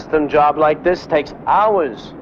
custom job like this takes hours.